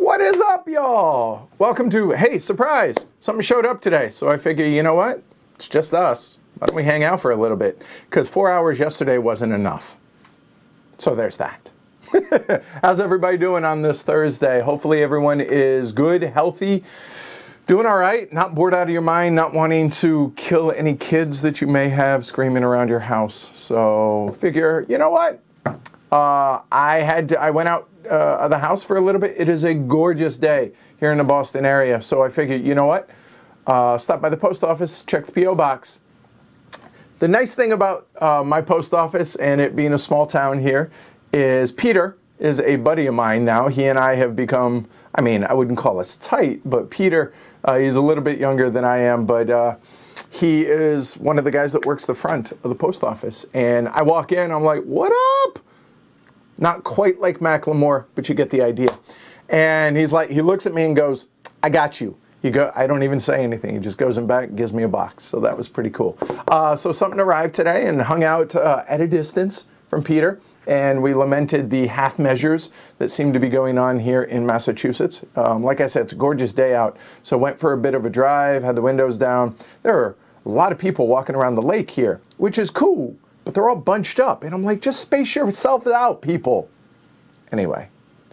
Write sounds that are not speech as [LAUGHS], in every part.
What is up, y'all? Welcome to, hey, surprise, something showed up today. So I figure, you know what? It's just us. Why don't we hang out for a little bit? Because four hours yesterday wasn't enough. So there's that. [LAUGHS] How's everybody doing on this Thursday? Hopefully everyone is good, healthy, doing all right, not bored out of your mind, not wanting to kill any kids that you may have screaming around your house. So figure, you know what? Uh, I had to, I went out uh, of the house for a little bit. It is a gorgeous day here in the Boston area. So I figured, you know what? Uh, stop by the post office, check the P.O. box. The nice thing about uh, my post office and it being a small town here is Peter is a buddy of mine now. He and I have become, I mean, I wouldn't call us tight, but Peter, uh, he's a little bit younger than I am, but uh, he is one of the guys that works the front of the post office. And I walk in, I'm like, what up? Not quite like Macklemore, but you get the idea. And he's like, he looks at me and goes, I got you. You go, I don't even say anything. He just goes in back, gives me a box. So that was pretty cool. Uh, so something arrived today and hung out uh, at a distance from Peter and we lamented the half measures that seem to be going on here in Massachusetts. Um, like I said, it's a gorgeous day out, so went for a bit of a drive, had the windows down. There are a lot of people walking around the lake here, which is cool, but they're all bunched up, and I'm like, just space yourself out, people. Anyway,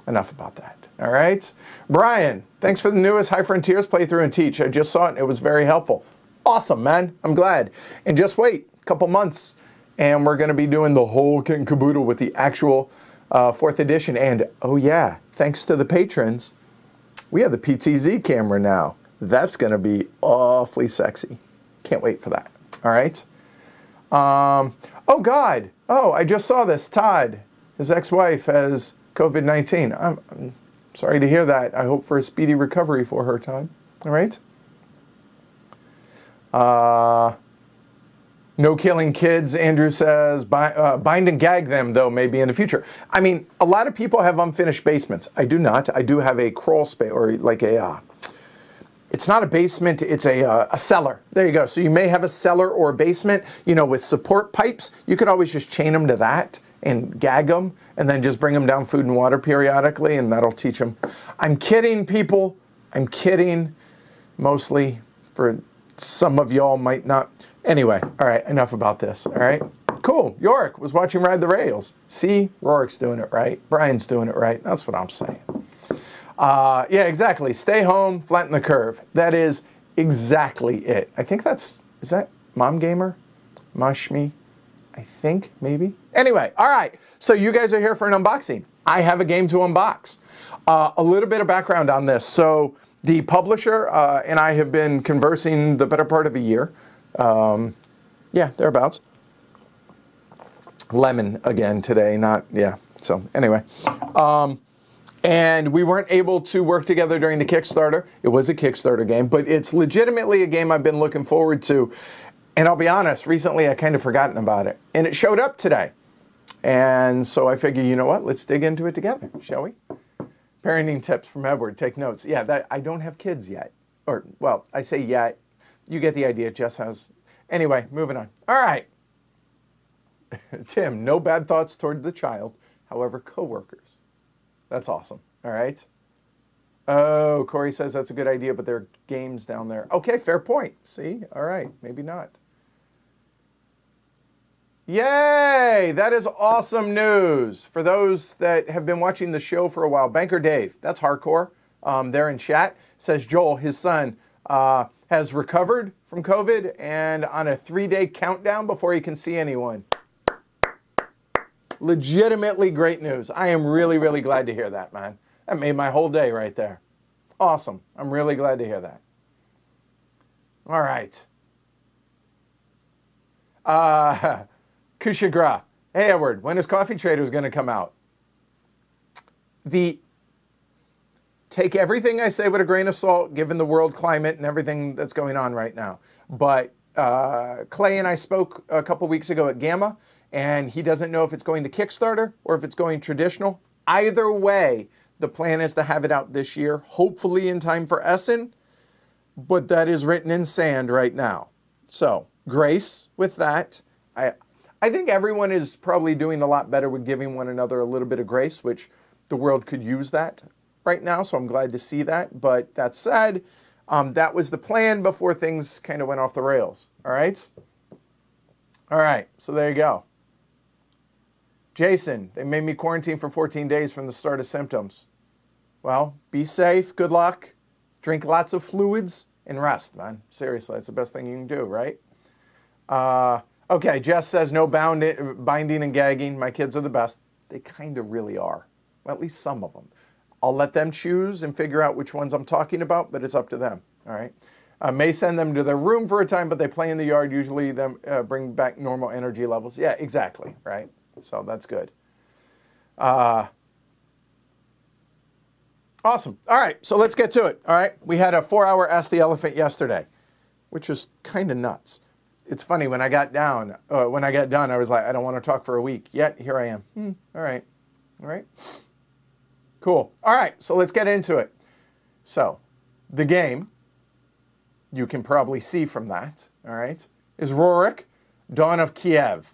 enough about that. All right, Brian, thanks for the newest High Frontiers playthrough and teach. I just saw it; and it was very helpful. Awesome, man. I'm glad. And just wait, a couple months and we're going to be doing the whole kit and caboodle with the actual uh, fourth edition. And oh yeah, thanks to the patrons, we have the PTZ camera now. That's going to be awfully sexy. Can't wait for that. All right. Um, oh God. Oh, I just saw this. Todd, his ex-wife, has COVID-19. I'm, I'm sorry to hear that. I hope for a speedy recovery for her, Todd. All right. Uh, no killing kids, Andrew says. Bind, uh, bind and gag them, though, maybe in the future. I mean, a lot of people have unfinished basements. I do not. I do have a crawl space, or like a, uh, it's not a basement, it's a, uh, a cellar. There you go. So you may have a cellar or a basement, you know, with support pipes. You could always just chain them to that and gag them and then just bring them down food and water periodically, and that'll teach them. I'm kidding, people. I'm kidding, mostly for some of y'all might not. Anyway, all right, enough about this. All right, cool. York was watching Ride the Rails. See, Rorik's doing it right. Brian's doing it right. That's what I'm saying. Uh, yeah, exactly. Stay home, flatten the curve. That is exactly it. I think that's, is that Mom Gamer? Mashmi? I think, maybe. Anyway, all right. So you guys are here for an unboxing. I have a game to unbox. Uh, a little bit of background on this. So the publisher uh, and I have been conversing the better part of a year. Um, yeah, thereabouts. Lemon again today, not, yeah. So anyway. Um, and we weren't able to work together during the Kickstarter. It was a Kickstarter game, but it's legitimately a game I've been looking forward to. And I'll be honest, recently I kind of forgotten about it. And it showed up today. And so I figured, you know what, let's dig into it together, shall we? Parenting tips from Edward, take notes. Yeah, that, I don't have kids yet. Or, well, I say yet, you get the idea. Jess has. Anyway, moving on. All right. [LAUGHS] Tim, no bad thoughts toward the child. However, coworkers. That's awesome. All right. Oh, Corey says that's a good idea, but there are games down there. Okay, fair point. See? All right, maybe not. Yay! That is awesome news. For those that have been watching the show for a while, Banker Dave, that's hardcore. Um, there in chat says Joel, his son, uh, has recovered from COVID and on a three day countdown before he can see anyone. Legitimately great news. I am really, really glad to hear that, man. That made my whole day right there. Awesome. I'm really glad to hear that. All right. Uh, [LAUGHS] Kushagra. Hey, Edward, when is Coffee Traders going to come out? The take everything I say with a grain of salt, given the world climate and everything that's going on right now. But uh, Clay and I spoke a couple weeks ago at GAMA, and he doesn't know if it's going to Kickstarter or if it's going traditional. Either way, the plan is to have it out this year, hopefully in time for Essen, but that is written in sand right now. So, grace with that. I, I think everyone is probably doing a lot better with giving one another a little bit of grace, which the world could use that right now, so I'm glad to see that. But that said, um, that was the plan before things kind of went off the rails. All right? All right, so there you go. Jason, they made me quarantine for 14 days from the start of symptoms. Well, be safe, good luck, drink lots of fluids, and rest, man. Seriously, that's the best thing you can do, right? Uh, okay, Jess says no bound, binding and gagging. My kids are the best. They kind of really are. Well, at least some of them. I'll let them choose and figure out which ones I'm talking about, but it's up to them, all right? I may send them to their room for a time, but they play in the yard. Usually, them uh, bring back normal energy levels. Yeah, exactly, right? So that's good. Uh, awesome. All right, so let's get to it. All right, we had a four-hour Ask the Elephant yesterday, which was kind of nuts. It's funny when I got down, uh, when I got done, I was like, I don't want to talk for a week. Yet here I am. Hmm, all right, all right, cool. All right, so let's get into it. So, the game, you can probably see from that. All right, is Rurik, Dawn of Kiev.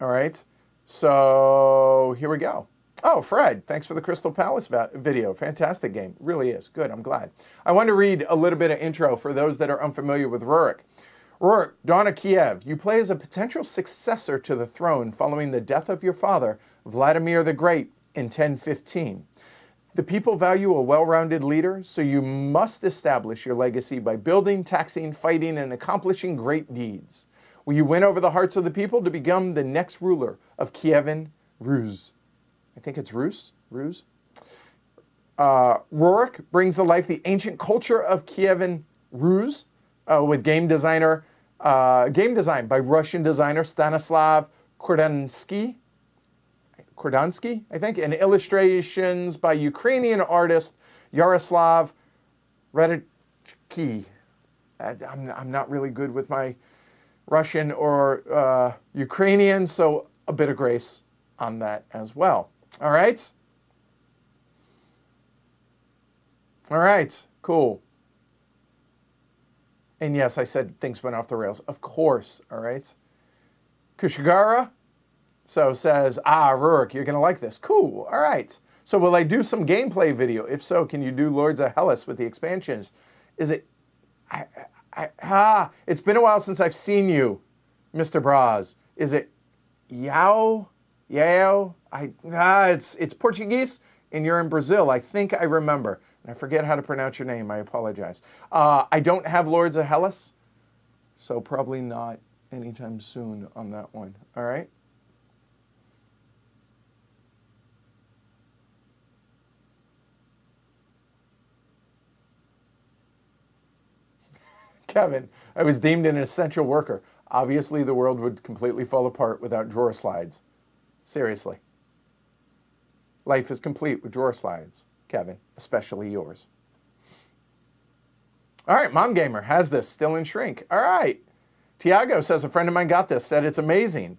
All right. So here we go. Oh, Fred, thanks for the Crystal Palace video. Fantastic game. Really is. Good, I'm glad. I want to read a little bit of intro for those that are unfamiliar with Rurik. Rurik, of Kiev, you play as a potential successor to the throne following the death of your father, Vladimir the Great, in 1015. The people value a well-rounded leader, so you must establish your legacy by building, taxing, fighting, and accomplishing great deeds. Will you win over the hearts of the people to become the next ruler of Kievan Rus? I think it's Rus? Rus? Uh, Rurik brings to life the ancient culture of Kievan Rus uh, with game designer, uh, game design by Russian designer Stanislav Kordonskiy, Kordansky, I think, and illustrations by Ukrainian artist Yaroslav Radeckyi. I'm, I'm not really good with my Russian or uh, Ukrainian, so a bit of grace on that as well. All right? All right, cool. And yes, I said things went off the rails. Of course, all right? Kushagra so says, ah, Rurik, you're going to like this. Cool, all right. So will I do some gameplay video? If so, can you do Lords of Hellas with the expansions? Is it... Ah, it's been a while since I've seen you, Mr. Braz. Is it Yao? Yao? I, ah, it's, it's Portuguese and you're in Brazil. I think I remember. And I forget how to pronounce your name. I apologize. Uh, I don't have Lords of Hellas, so probably not anytime soon on that one. All right? Kevin, I was deemed an essential worker. Obviously, the world would completely fall apart without drawer slides. Seriously. Life is complete with drawer slides, Kevin, especially yours. All right, Mom Gamer has this still in shrink. All right. Tiago says, a friend of mine got this, said it's amazing.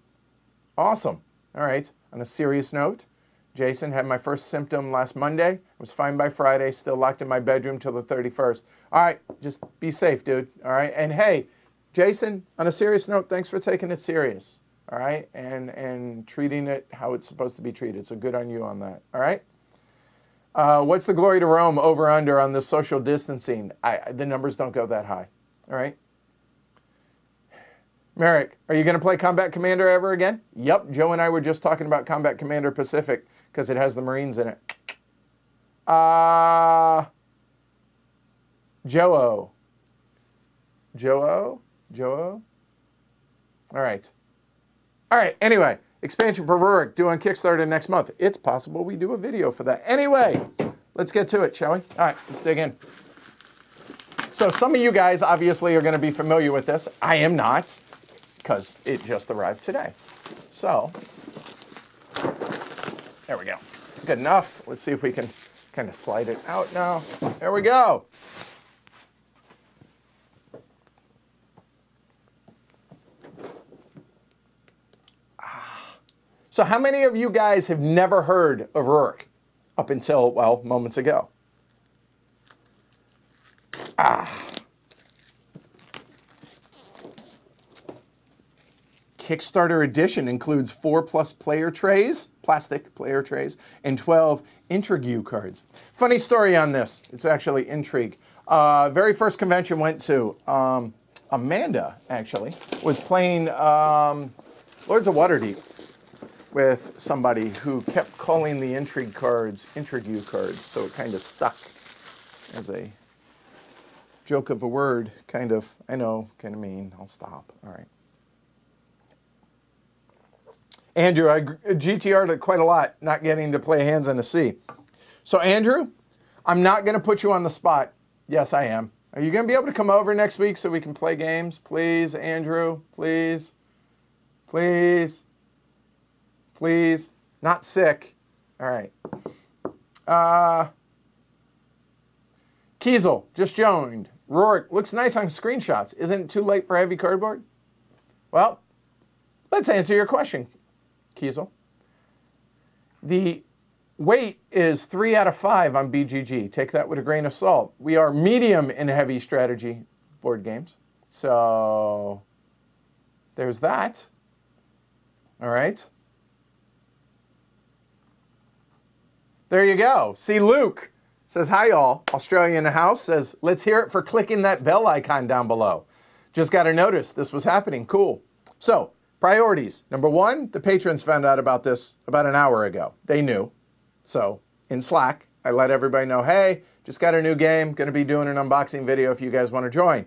Awesome. All right. On a serious note, Jason had my first symptom last Monday. I was fine by Friday, still locked in my bedroom till the 31st. All right, just be safe, dude. All right. And hey, Jason, on a serious note, thanks for taking it serious. All right. And and treating it how it's supposed to be treated. So good on you on that. All right. Uh, what's the glory to Rome over under on the social distancing? I, the numbers don't go that high. All right. Merrick, are you going to play Combat Commander ever again? Yep. Joe and I were just talking about Combat Commander Pacific because it has the Marines in it. Uh, Joe. Joe? Joe? All right. All right, anyway, expansion for Rurik due on Kickstarter next month. It's possible we do a video for that. Anyway, let's get to it, shall we? All right, let's dig in. So some of you guys obviously are going to be familiar with this. I am not because it just arrived today. So there we go. Good enough. Let's see if we can kind of slide it out now. There we go. Ah. So how many of you guys have never heard of Rurik up until, well, moments ago? Ah. Kickstarter edition includes four plus player trays, plastic player trays, and 12 Intrigue cards. Funny story on this. It's actually intrigue. Uh, very first convention went to um, Amanda actually was playing um, Lords of Waterdeep with somebody who kept calling the intrigue cards intrigue cards, so it kind of stuck as a joke of a word. Kind of, I know, kind of mean. I'll stop. All right. Andrew, I GTR'd it quite a lot, not getting to play Hands in the Sea. So, Andrew, I'm not going to put you on the spot. Yes, I am. Are you going to be able to come over next week so we can play games? Please, Andrew, please. Please. Please. Not sick. All right. Uh, Kiesel just joined. Rurik looks nice on screenshots. Isn't it too late for heavy cardboard? Well, let's answer your question, Kiesel. The weight is three out of five on BGG. Take that with a grain of salt. We are medium in heavy strategy board games. So there's that. All right. There you go. See, Luke says, Hi, y'all. Australia in the house says, Let's hear it for clicking that bell icon down below. Just got to notice this was happening. Cool. So, Priorities. Number one, the patrons found out about this about an hour ago. They knew. So in Slack, I let everybody know, hey, just got a new game, going to be doing an unboxing video if you guys want to join.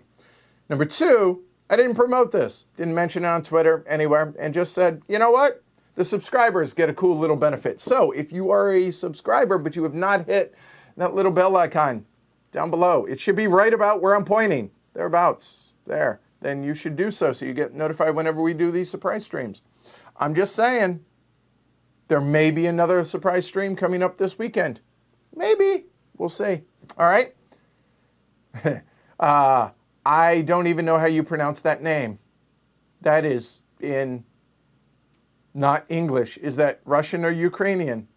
Number two, I didn't promote this, didn't mention it on Twitter, anywhere, and just said, you know what? The subscribers get a cool little benefit. So if you are a subscriber, but you have not hit that little bell icon down below, it should be right about where I'm pointing, thereabouts, there then you should do so so you get notified whenever we do these surprise streams. I'm just saying, there may be another surprise stream coming up this weekend. Maybe. We'll see. All right? [LAUGHS] uh, I don't even know how you pronounce that name. That is in not English. Is that Russian or Ukrainian?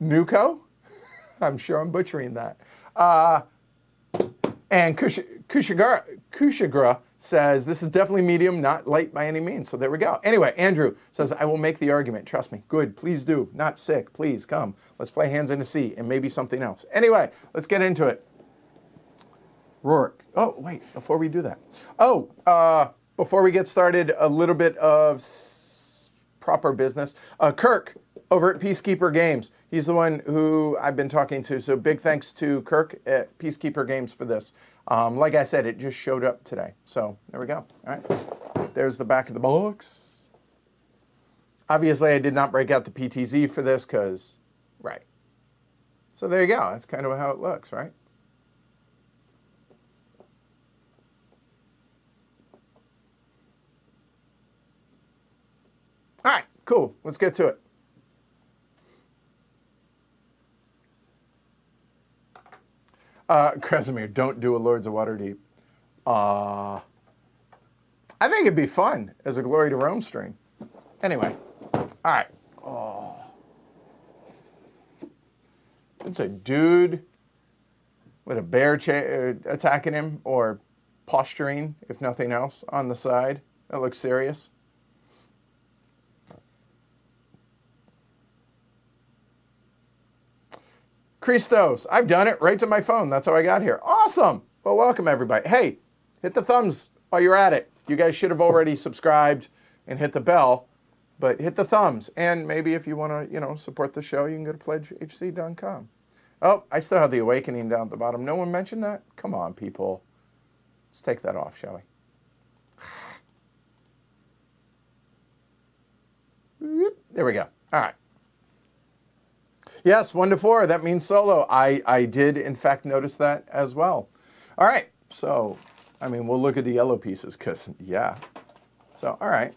Nuko? [LAUGHS] I'm sure I'm butchering that. Uh, and Kush Kushagra says, this is definitely medium, not light by any means. So there we go. Anyway, Andrew says, I will make the argument. Trust me. Good. Please do. Not sick. Please come. Let's play Hands in the Sea and maybe something else. Anyway, let's get into it. Rurik. Oh, wait, before we do that. Oh, uh, before we get started, a little bit of proper business. Uh, Kirk over at PieceKeeper Games. He's the one who I've been talking to. So big thanks to Kirk at PieceKeeper Games for this. Um, like I said, it just showed up today. So there we go. All right. There's the back of the box. Obviously, I did not break out the PTZ for this because, right. So there you go. That's kind of how it looks, right? All right, cool. Let's get to it. Uh, [LAUGHS] Kresimir, don't do a Lords of Waterdeep. Uh, I think it'd be fun as a Glory to Rome stream. Anyway, all right. Oh. It's a dude with a bear uh, attacking him or posturing, if nothing else, on the side. That looks serious. Christos, I've done it right to my phone. That's how I got here. Awesome. Well, welcome everybody. Hey, hit the thumbs while you're at it. You guys should have already subscribed and hit the bell, but hit the thumbs. And maybe if you want to, you know, support the show, you can go to pledgehc.com. Oh, I still have the awakening down at the bottom. No one mentioned that? Come on, people. Let's take that off, shall we? [SIGHS] There we go. All right. Yes, one to four. That means solo. I, I did, in fact, notice that as well. All right. So, I mean, we'll look at the yellow pieces because, yeah. So, all right.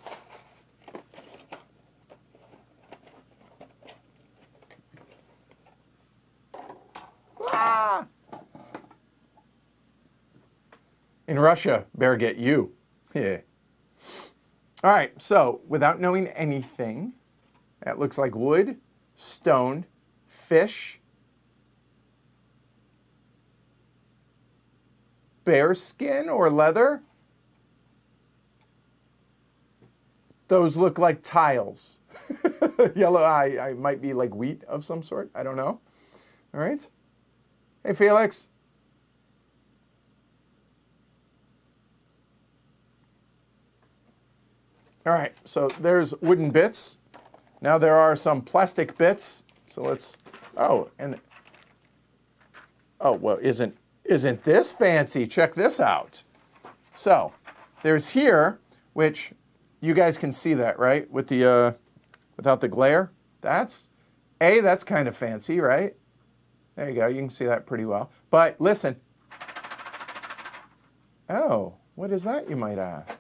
Ah! In Russia, bear get you. [LAUGHS] Yeah. All right, so without knowing anything, that looks like wood, stone, fish, bear skin or leather. Those look like tiles. [LAUGHS] Yellow, I, I might be like wheat of some sort. I don't know. All right. Hey, Felix. All right, so there's wooden bits. Now there are some plastic bits. So let's, oh, and, oh, well, isn't, isn't this fancy? Check this out. So there's here, which you guys can see that, right? With the, uh, without the glare. That's, A, that's kind of fancy, right? There you go, you can see that pretty well. But listen. Oh, what is that, you might ask?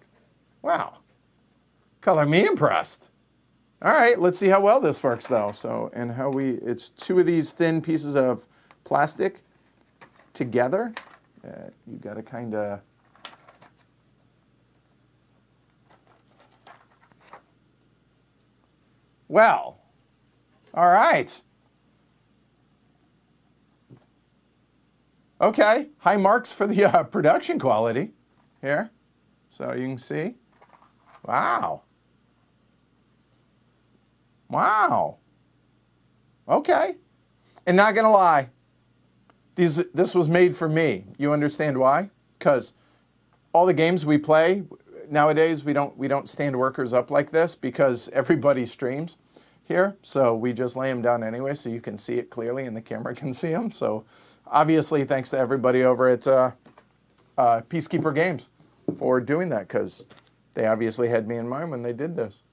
Wow. Color me impressed. All right, let's see how well this works though. So, and how we, it's two of these thin pieces of plastic together. Uh, you got to kind of, well, all right. Okay, high marks for the uh, production quality here. So you can see, wow. Wow. Okay. And not going to lie, these, this was made for me. You understand why? Because all the games we play nowadays, we don't, we don't stand workers up like this because [LAUGHS] everybody streams here. So we just lay them down anyway so you can see it clearly and the camera [LAUGHS] can see them. So obviously, thanks to everybody over at uh, uh, PieceKeeper Games for doing that because they obviously had me in mind when they did this.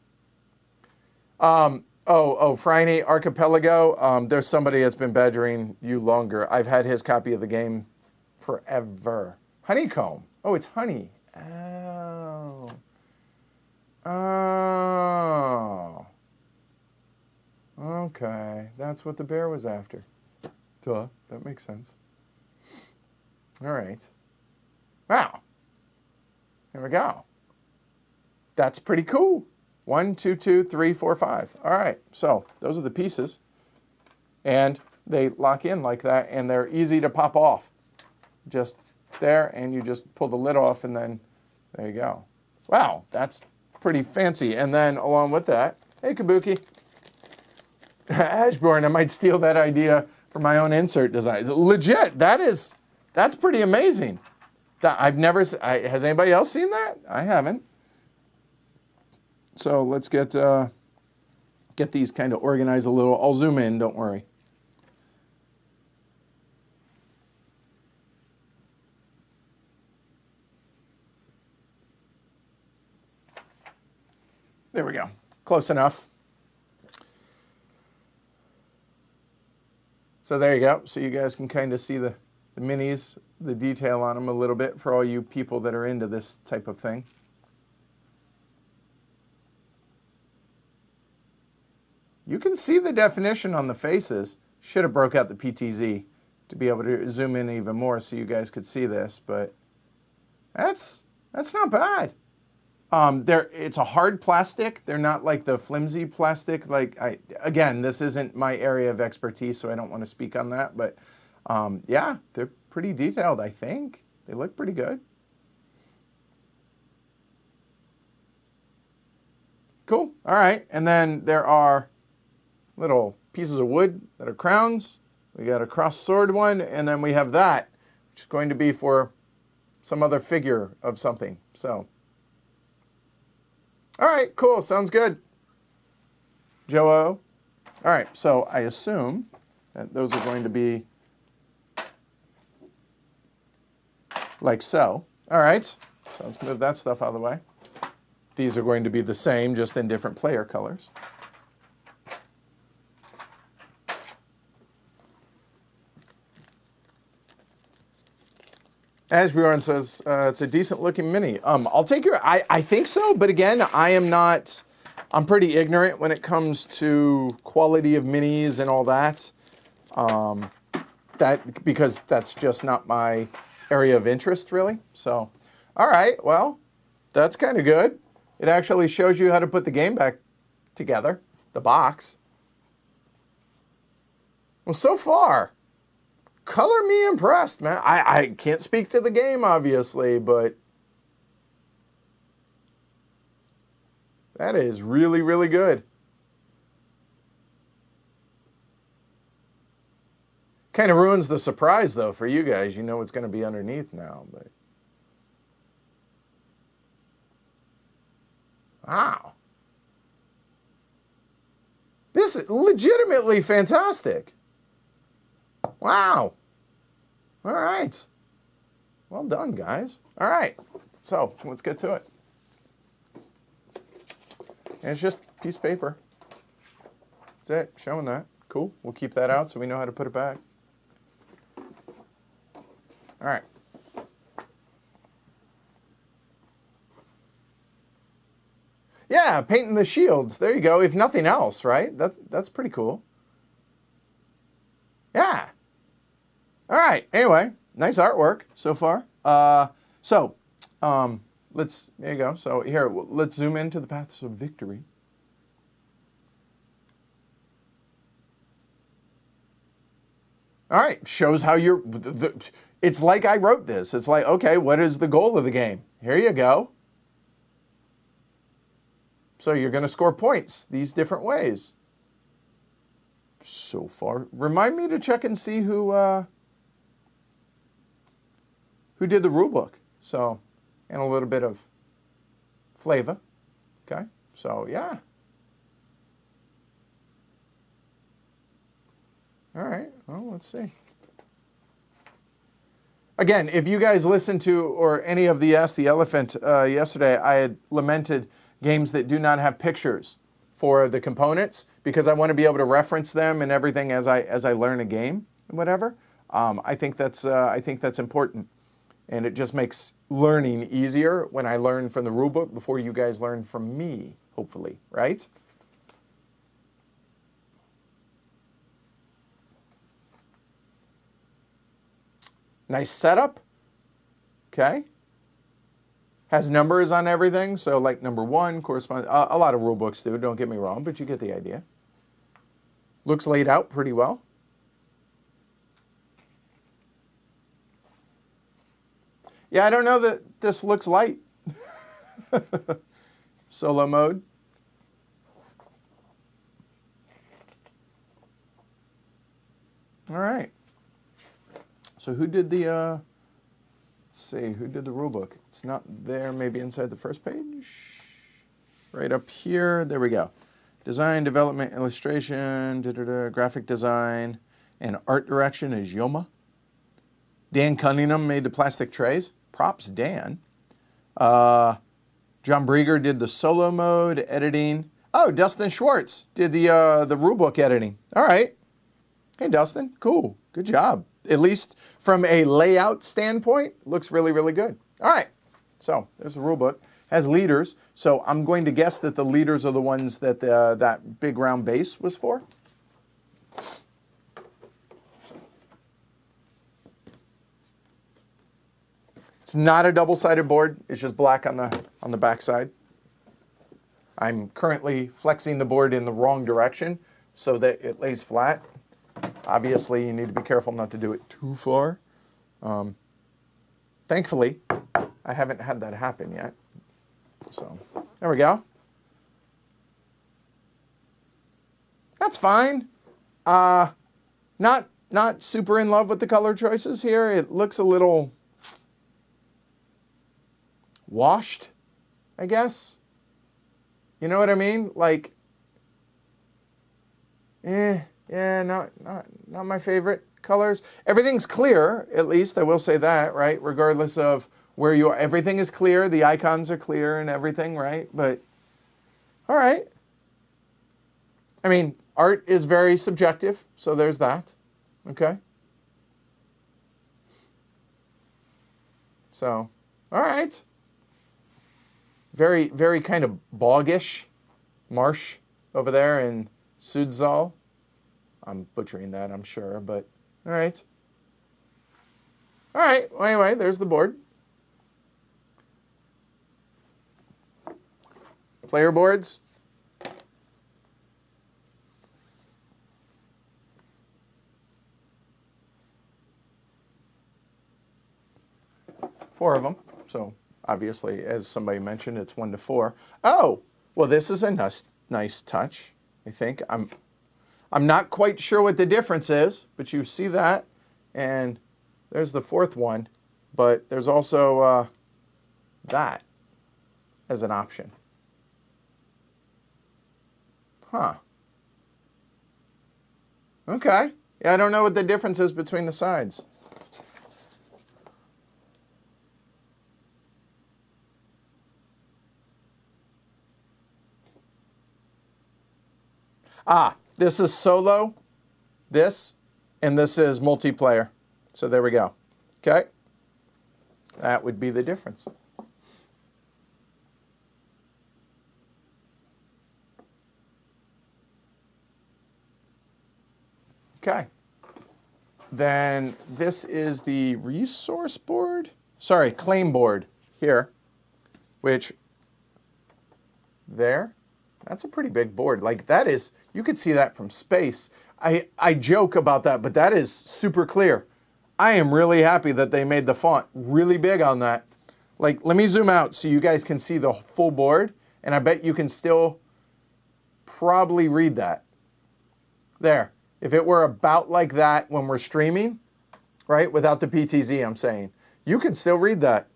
Um, oh, oh, Franny Archipelago. Um, there's somebody that's been badgering you longer. I've had his copy of the game forever. Honeycomb. Oh, it's honey. Oh. Oh. Okay, that's what the bear was after. Duh, that makes sense. All right. Wow. Here we go. That's pretty cool. One, two, two, three, four, five. All right, so those are the pieces. And they lock in like that, and they're easy to pop off. Just there, and you just pull the lid off, and then there you go. Wow, that's pretty fancy. And then along with that, hey, Kabuki. [LAUGHS] Ashburn, I might steal that idea for my own insert design. Legit, that is, that's pretty amazing. That I've never, I, has anybody else seen that? I haven't. So let's get, uh, get these kind of organized a little. I'll zoom in, don't worry. There we go. Close enough. So there you go. So you guys can kind of see the, the minis, the detail on them a little bit for all you people that are into this type of thing. You can see the definition on the faces. Should have broke out the PTZ to be able to zoom in even more so you guys could see this, but that's that's not bad. Um, they're, it's a hard plastic. They're not like the flimsy plastic. Like I, again, this isn't my area of expertise, so I don't want to speak on that. But um, yeah, they're pretty detailed. I think they look pretty good. Cool. All right, and then there are little pieces of wood that are crowns. We got a cross sword one, and then we have that, which is going to be for some other figure of something. So, all right, cool, sounds good. Joe O. All right, so I assume that those are going to be like so. All right, so let's move that stuff out of the way. These are going to be the same, just in different player colors. Asbjorn says uh, it's a decent looking mini. Um, I'll take your. I, I think so, but again, I am not. I'm pretty ignorant when it comes to quality of minis and all that. Um, that because that's just not my area of interest, really. So, all right, well, that's kind of good. It actually shows you how to put the game back together, the box. Well, so far, color me impressed, man. I, I can't speak to the game, obviously, but That is really, really good. Kind of ruins the surprise, though, for you guys. You know what's going to be underneath now, but. Wow. This is legitimately fantastic. Wow. All right. Well done, guys. All right. So let's get to it. And it's just piece of paper. That's it, showing that. Cool. We'll keep that out so we know how to put it back. All right. Yeah, painting the shields. There you go. If nothing else, right? That's that's pretty cool. Yeah. All right. Anyway, nice artwork so far. Uh, so, um, let's there you go. So here, let's zoom into the paths of victory. All right, shows how you're. The, the, it's like I wrote this. It's like, okay, what is the goal of the game? Here you go. So you're going to score points these different ways. So far, remind me to check and see who uh, who did the rule book. So, and a little bit of flavor. Okay, so yeah. All right, well, let's see. Again, if you guys listened to or any of the Ask the Elephant uh, yesterday, I had lamented games that do not have pictures for the components because I want to be able to reference them and everything as I as I learn a game and whatever. Um, I think that's uh, I think that's important, and it just makes learning easier when I learn from the rulebook before you guys learn from me. Hopefully, right? Nice setup. Okay has numbers on everything. So like number one corresponds, uh, a lot of rule books do, don't get me wrong, but you get the idea. Looks laid out pretty well. Yeah, I don't know that this looks light. [LAUGHS] Solo mode. All right. So who did the, uh, Let's see, who did the rule book? It's not there, maybe inside the first page. Right up here, there we go. Design, development, illustration, da -da -da, graphic design, and art direction is Yoma. Dan Cunningham made the plastic trays. Props, Dan. Uh, John Brieger did the solo mode editing. Oh, Dustin Schwartz did the uh, the rulebook editing. All right. Hey, Dustin. Cool. Good job at least from a layout standpoint, looks really, really good. All right, so there's the rulebook. Has leaders, so I'm going to guess that the leaders are the ones that the, uh, that big round base was for. It's not a double-sided board. It's just black on the on the back side. I'm currently flexing the board in the wrong direction so that it lays flat. Obviously, you need to be careful not to do it too far. Um, thankfully, I haven't had that happen yet. So there we go. That's fine. Uh, not not super in love with the color choices here. It looks a little washed, I guess. You know what I mean? Like, eh. Yeah, not, not, not my favorite colors. Everything's clear, at least, I will say that, right? Regardless of where you are. Everything is clear, the icons are clear and everything, right? But, all right. I mean, art is very subjective, so there's that, okay? So, all right. Very, very kind of boggish marsh over there in Sudzal. I'm butchering that, I'm sure, but all right. All right, well, anyway, there's the board. Player boards. Four of them, so obviously, as somebody mentioned, it's one to four. Oh, Well, this is a nice, nice touch, I think. I'm, I'm not quite sure what the difference is, but you see that. And there's the fourth one. But there's also uh, that as an option. Huh. Okay. Yeah, I don't know what the difference is between the sides. Ah, this is solo, this, and this is multiplayer. So there we go. Okay? That would be the difference. Okay. Then this is the resource board, sorry, claim board here, which there, that's a pretty big board. Like that is, you could see that from space. I, I joke about that, but that is super clear. I am really happy that they made the font really big on that. Like, let me zoom out so you guys can see the full board, and I bet you can still probably read that. There. If it were about like that when we're streaming, right, without the PTZ, I'm saying, you can still read that.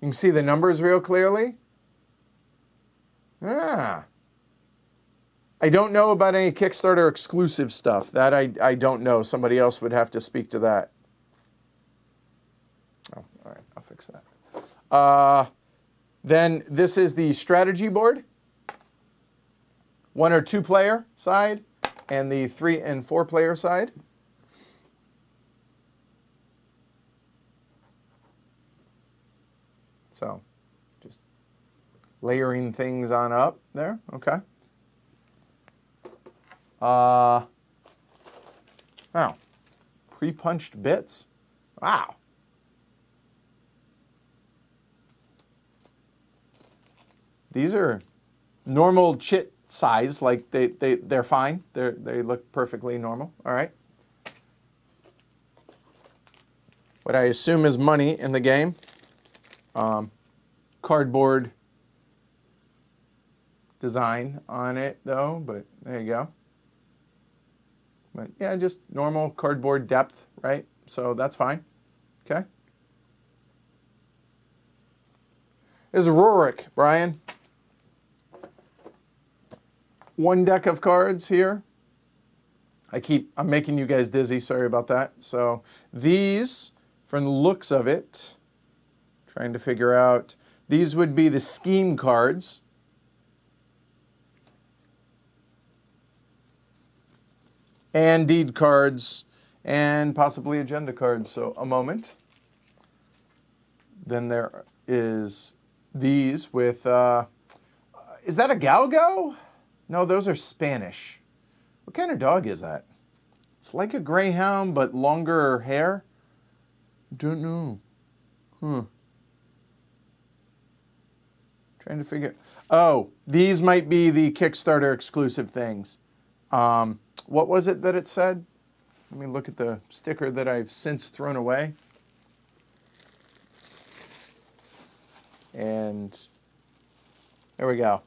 You can see the numbers real clearly. Ah. I don't know about any Kickstarter exclusive stuff. That I, I don't know. Somebody else would have to speak to that. Oh, all right, I'll fix that. Uh, then this is the strategy board. One or two player side and the three and four player side. So layering things on up there, okay. Uh, wow, pre-punched bits, wow. These are normal chit size, like they, they, they're fine. They're, they look perfectly normal, all right? What I assume is money in the game. Um, cardboard design on it though, but there you go. But yeah, just normal cardboard depth, right? So that's fine, okay? This is Rurik, Brian one deck of cards here. I keep, I'm making you guys dizzy, sorry about that. So these, from the looks of it, trying to figure out, these would be the scheme cards. And deed cards, and possibly agenda cards. So a moment. Then there is these with, uh, is that a Galgo? No, those are Spanish. What kind of dog is that? It's like a greyhound, but longer hair. Don't know. Huh. Trying to figure. Oh, these might be the Kickstarter exclusive things. Um, what was it that it said? Let me look at the sticker that I've since thrown away. And there we go.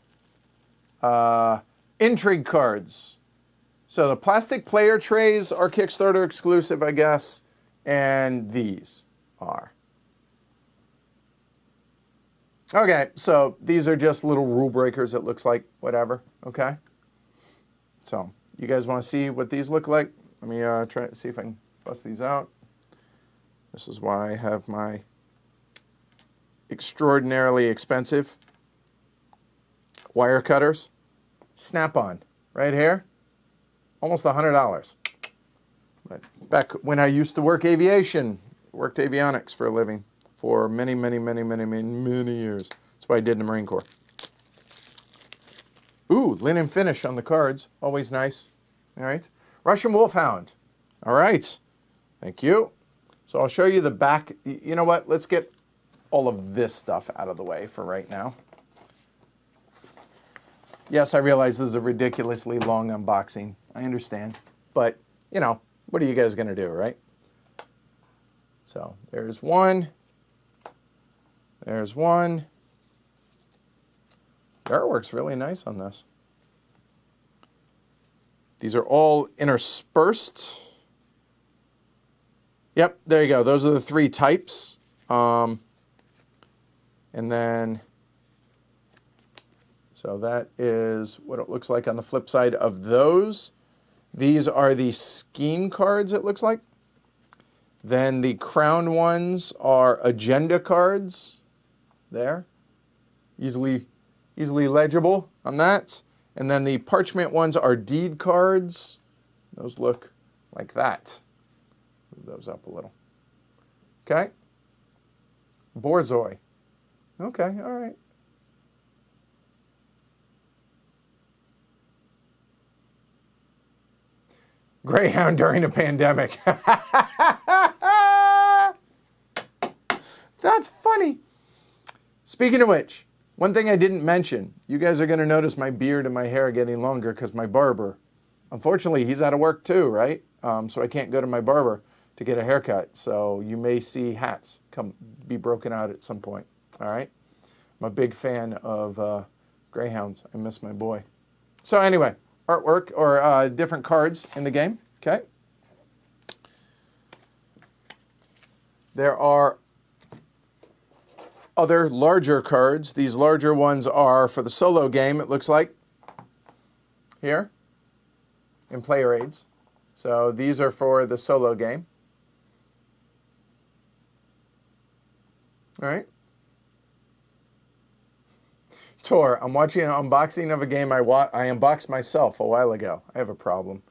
Uh, Intrigue cards. So the plastic player trays are Kickstarter exclusive, I guess, and these are. Okay, so these are just little rule breakers, it looks like, whatever, okay? So you guys want to see what these look like? Let me uh, try see if I can bust these out. This is why I have my extraordinarily expensive wire cutters. Snap-on, right here, almost $100. But back when I used to work aviation, worked avionics for a living for many, many, many, many, many, many years. That's what I did in the Marine Corps. Ooh, linen finish on the cards, always nice. All right, Russian Wolfhound. All right, thank you. So I'll show you the back. You know what? Let's get all of this stuff out of the way for right now. Yes, I realize this is a ridiculously long unboxing. I understand. But, you know, what are you guys going to do, right? So there's one. There's one. The artwork's really nice on this. These are all interspersed. Yep, there you go. Those are the three types. Um, and then, so that is what it looks like on the flip side of those. These are the scheme cards, it looks like. Then the crown ones are agenda cards. There. Easily, easily legible on that. And then the parchment ones are deed cards. Those look like that. Move those up a little. Okay. Borzoi. Okay, all right. Greyhound during a pandemic. [LAUGHS] That's funny. Speaking of which, one thing I didn't mention, you guys are going to notice my beard and my hair getting longer because my barber, unfortunately, he's out of work too, right? Um, so I can't go to my barber to get a haircut. So you may see hats come be broken out at some point. All right. I'm a big fan of uh, greyhounds. I miss my boy. So anyway, artwork or uh, different cards in the game. Okay. There are other larger cards. These larger ones are for the solo game, it looks like, here in player aids. So these are for the solo game. All right. Tor, I'm watching an unboxing of a game I, wa I unboxed myself a while ago. I have a problem.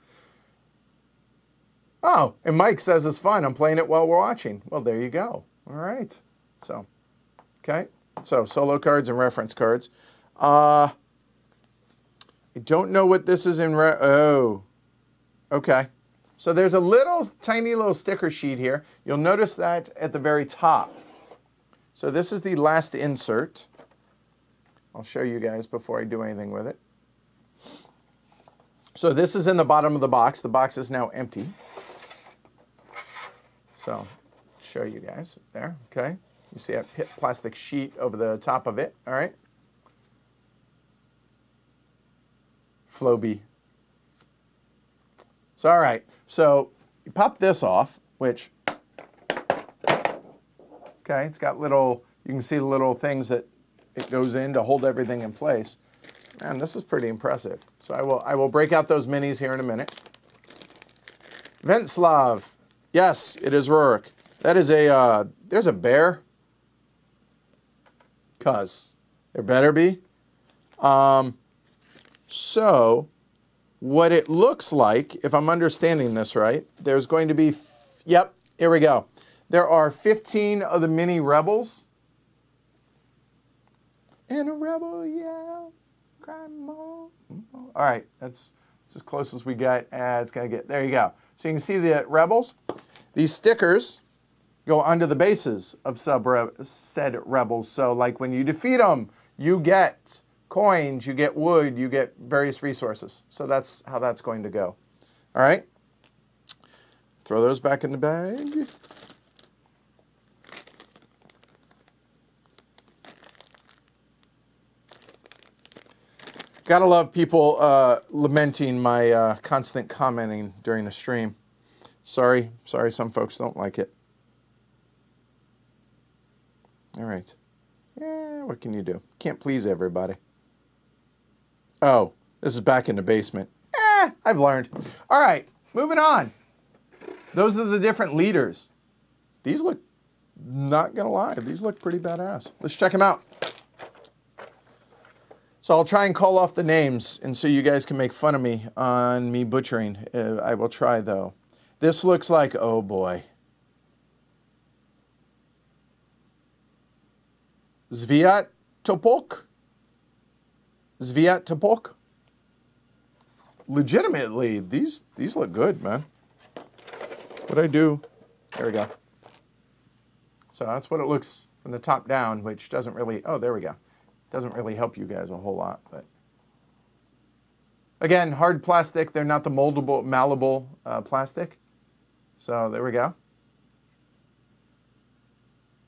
Oh, and Mike says it's fun. I'm playing it while we're watching. Well, there you go. All right. So, okay. So, solo cards and reference cards. Uh, I don't know what this is in. oh, okay. So there's a little tiny little sticker sheet here. You'll notice that at the very top. So this is the last insert. I'll show you guys before I do anything with it. So this is in the bottom of the box. The box is now empty. So show you guys there, okay? You see a plastic sheet over the top of it, all right? Floby. So, all right, so you pop this off, which Okay, it's got little, you can see the little things that it goes in to hold everything in place. Man, this is pretty impressive. So I will, I will break out those minis here in a minute. Ventslav. Yes, it is Rurik. That is a, uh, there's a bear. Cuz. There better be. Um, so, what it looks like, if I'm understanding this right, there's going to be, yep, here we go. There are 15 of the mini rebels. And a rebel cry more. All right, that's, that's as close as we get. Uh, it's gonna get, there you go. So you can see the rebels. These stickers go onto the bases of sub said rebels. So like when you defeat them, you get coins, you get wood, you get various resources. So that's how that's going to go. All right. Throw those back in the bag. Gotta love people uh, lamenting my uh, constant commenting during the stream. Sorry, sorry, some folks don't like it. All right. Yeah, what can you do? Can't please everybody. Oh, this is back in the basement. Eh, I've learned. All right, moving on. Those are the different leaders. These look, not gonna lie, these look pretty badass. Let's check them out. So I'll try and call off the names, and so you guys can make fun of me on me butchering. Uh, I will try, though. This looks like, oh boy. Zviat Topok? Zviat Topok? Legitimately, these, these look good, man. What I do, there we go. So that's what it looks from the top down, which doesn't really, oh, there we go. Doesn't really help you guys a whole lot, but again, hard plastic. They're not the moldable, malleable uh, plastic. So there we go.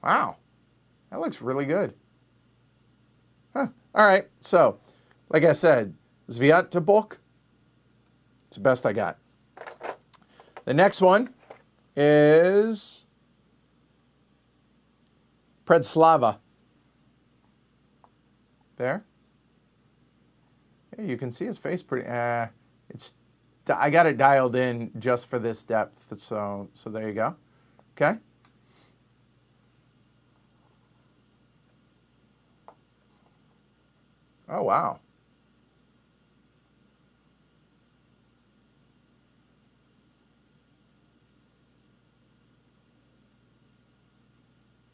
Wow, that looks really good. Huh. All right. So, like I said, Sviatopolk. It's the best I got. The next one is Predslava. There. Yeah, you can see his face pretty. Uh, it's. I got it dialed in just for this depth. So so there you go. Okay. Oh wow.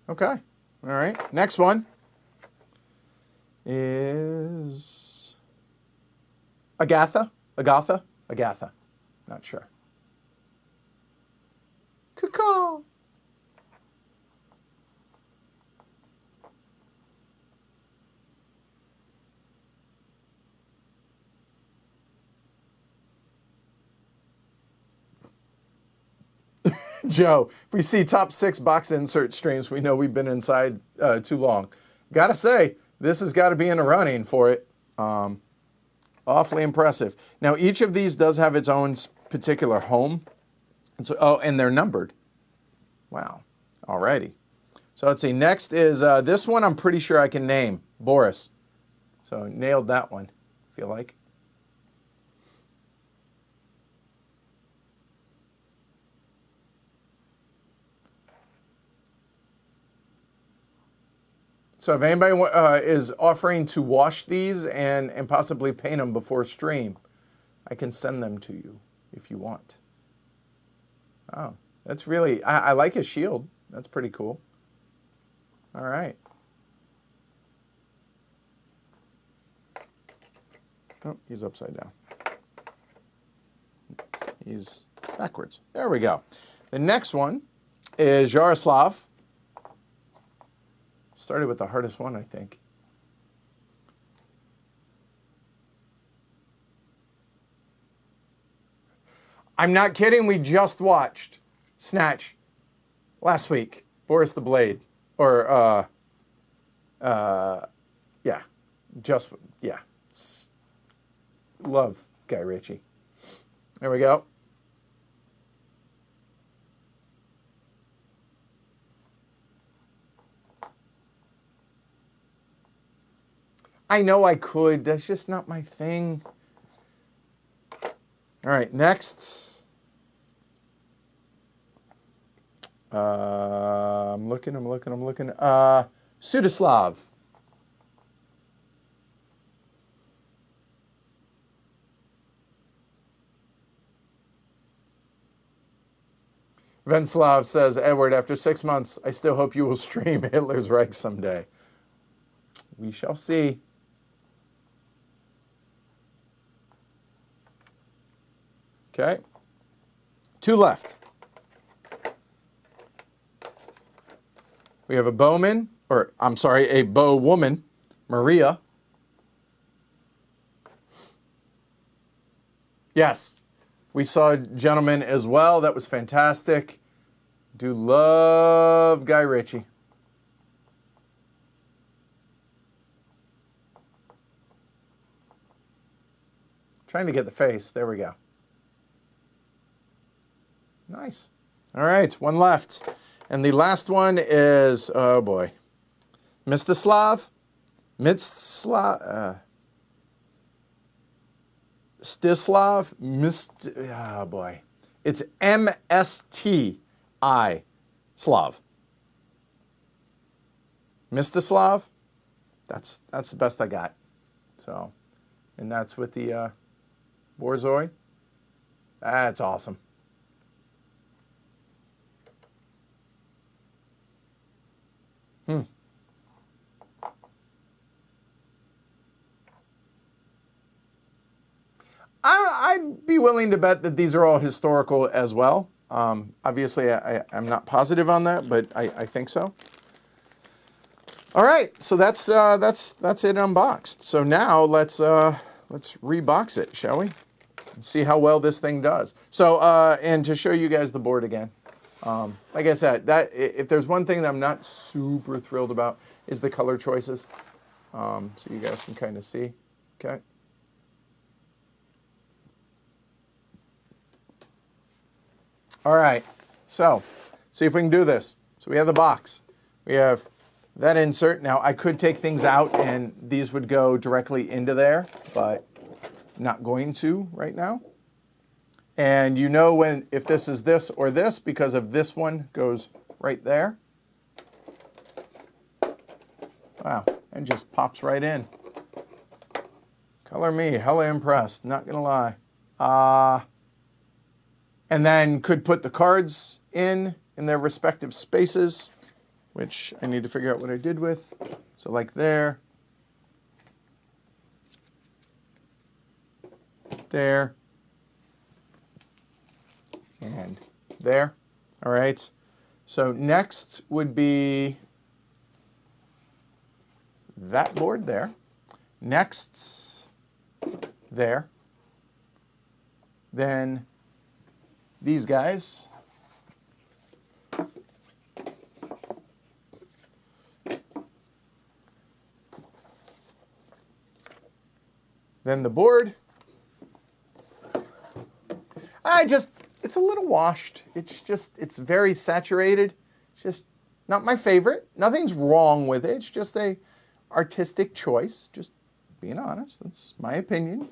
Okay. All right. Next one is Agatha. Agatha. Agatha. Not sure. Caw. [LAUGHS] Joe, if we see top six box insert streams, we know we've been inside uh, too long. Gotta say, this has got to be in the running for it. Um, awfully impressive. Now, each of these does have its own particular home. And so, oh, and they're numbered. Wow. Alrighty. So let's see. Next is uh, this one I'm pretty sure I can name. Boris. So nailed that one, I feel like. So if anybody uh, is offering to wash these and, and possibly paint them before stream, I can send them to you if you want. Oh, that's really, I, I like his shield. That's pretty cool. All right. Oh, he's upside down. He's backwards. There we go. The next one is Yaroslav. Started with the hardest one, I think. I'm not kidding. We just watched Snatch last week. Boris the Blade. Or, uh, uh, yeah. Just, yeah. Love Guy Ritchie. There we go. I know I could. That's just not my thing. All right, next. Uh, I'm looking, I'm looking, I'm looking. Uh, Sudislav. Venslav says, Edward, after six months, I still hope you will [LAUGHS] stream Hitler's Reich someday. We shall see. Okay. Two left. We have a bowman, or I'm sorry, a bow woman, Maria. Yes, we saw a gentleman as well. That was fantastic. Do love Guy Ritchie. Trying to get the face. There we go. Nice. All right, one left. And the last one is, oh boy, Mstislav, Mstislav, uh, Stislav, Mist, oh boy. It's M-S-T-I, Slav. Mstislav, that's, that's the best I got. So, and that's with the uh, Borzoi. That's awesome. Hmm. I, would be willing to bet that these are all historical as well. Um, obviously, I, am not positive on that, but I, I, think so. All right, so that's uh, that's that's it unboxed. So now let's uh, let's rebox it, shall we? And see how well this thing does. So uh, and to show you guys the board again, um, like I said, that if there's one thing that I'm not super thrilled about is the color choices. um, so you guys can kind of see. Okay. All right, so see if we can do this. So we have the box. We have that insert. Now I could take things out and these would go directly into there, but not going to right now. And you know when if this is this or this because of this one goes right there. Wow, and just pops right in. Color me, hella impressed, not gonna lie. Uh, and then could put the cards in in their respective spaces, which I need to figure out what I did with. So like there, there, and there. All right. So next would be that board there. Next, there. Then these guys. Then the board. I just, it's a little washed. It's just, it's very saturated. It's just not my favorite. Nothing's wrong with it. It's just a artistic choice. Just being honest. That's my opinion.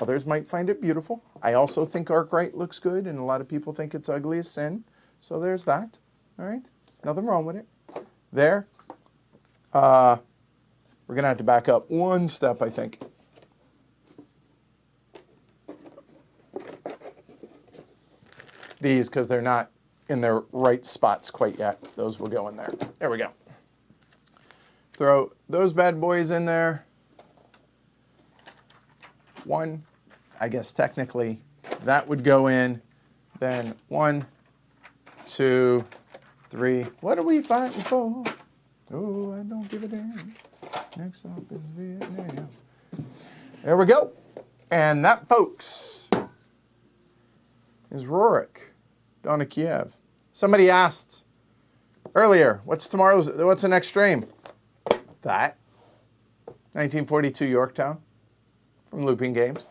Others might find it beautiful. I also think Arkwright looks good, and a lot of people think it's ugly as sin. So there's that. All right? Nothing wrong with it. There. Uh, we're going to have to back up one step, I think. These, because they're not in their right spots quite yet. Those will go in there. There we go. Throw those bad boys in there. One, I guess technically that would go in. Then one, two, three. What are we fighting for? Oh, I don't give a damn. Next up is Vietnam. There we go. And that, folks, is Rurik, Of Kiev. Somebody asked earlier, what's tomorrow's, what's the next stream? That. 1942 Yorktown from Looping Games.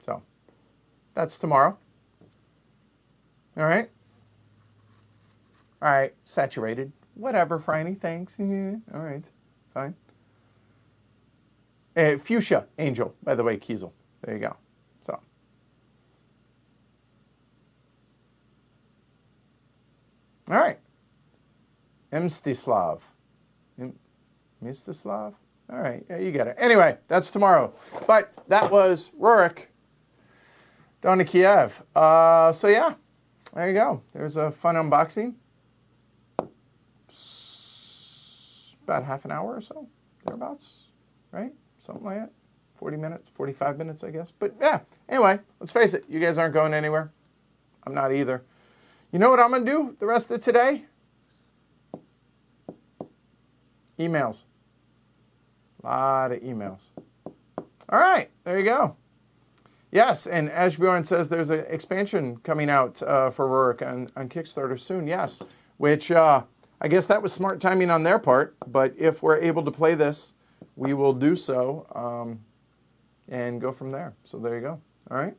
So, that's tomorrow. All right. All right, saturated. Whatever, Franny, thanks. [LAUGHS] All right, fine. Uh, fuchsia Angel, by the way, Kiesel. There you go. So. All right. Mstislav. Mstislav? All right, yeah, you get it. Anyway, that's tomorrow. But that was Rurik Dawn of Kiev. Uh, so yeah, there you go. There's a fun unboxing. About half an hour or so, thereabouts, right? Something like that. 40 minutes, 45 minutes, I guess. But yeah, anyway, let's face it, you guys aren't going anywhere. I'm not either. You know what I'm going to do the rest of today? Emails. A lot of emails. All right, there you go. Yes, and Ashbjorn says there's an expansion coming out uh, for Rurik on, on Kickstarter soon. Yes, which uh, I guess that was smart timing on their part. But if we're able to play this, we will do so um, and go from there. So there you go. All right.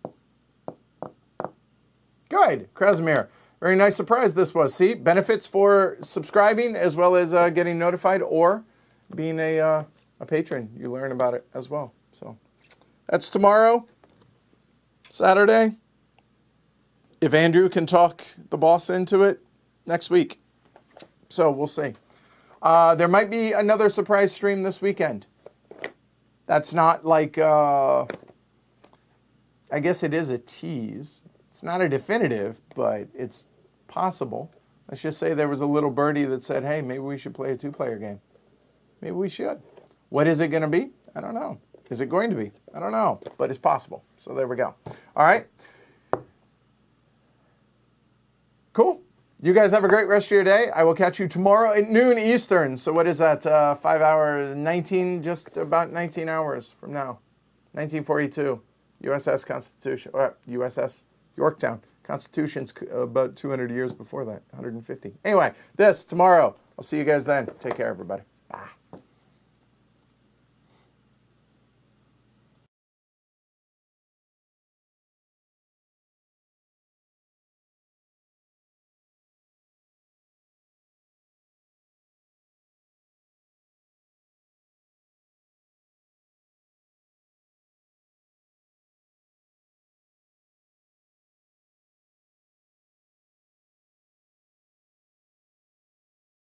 Good, Krasimir. Very nice surprise this was. See, benefits for subscribing as well as uh, getting notified or being a, uh, a patron. You learn about it as well. So that's tomorrow, Saturday. If Andrew can talk the boss into it, next week. So we'll see. Uh, there might be another surprise stream this weekend. That's not like, uh, I guess it is a tease. It's not a definitive, but it's possible. Let's just say there was a little birdie that said, hey, maybe we should play a two-player game. Maybe we should. What is it going to be? I don't know. Is it going to be? I don't know, but it's possible. So there we go. All right. Cool. You guys have a great rest of your day. I will catch you tomorrow at noon Eastern. So what is that? Uh, five hours, 19, just about 19 hours from now. 1942, USS Constitution, USS Yorktown. Constitution's about 200 years before that, 150. Anyway, this tomorrow, I'll see you guys then. Take care, everybody.